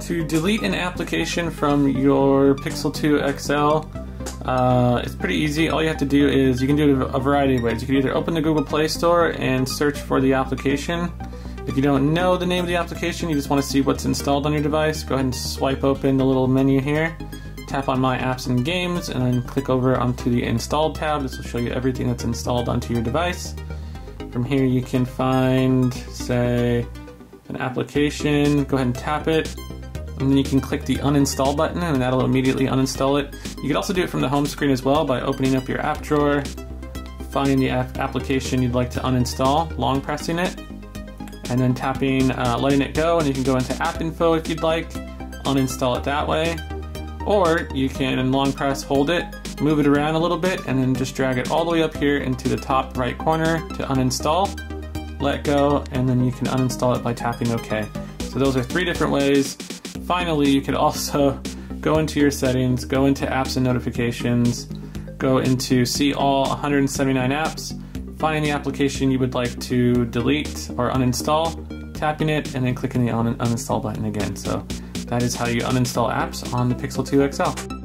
To delete an application from your Pixel 2 XL, uh, it's pretty easy. All you have to do is you can do it a variety of ways. You can either open the Google Play Store and search for the application. If you don't know the name of the application, you just want to see what's installed on your device, go ahead and swipe open the little menu here, tap on My Apps and Games, and then click over onto the Installed tab. This will show you everything that's installed onto your device. From here you can find, say, an application, go ahead and tap it, and then you can click the uninstall button and that'll immediately uninstall it. You can also do it from the home screen as well by opening up your app drawer, finding the app application you'd like to uninstall, long pressing it, and then tapping, uh, letting it go, and you can go into app info if you'd like, uninstall it that way. Or you can long press, hold it, move it around a little bit, and then just drag it all the way up here into the top right corner to uninstall, let go, and then you can uninstall it by tapping OK. So those are three different ways finally, you could also go into your settings, go into apps and notifications, go into see all 179 apps, find the application you would like to delete or uninstall, tapping it, and then clicking the un uninstall button again. So that is how you uninstall apps on the Pixel 2 XL.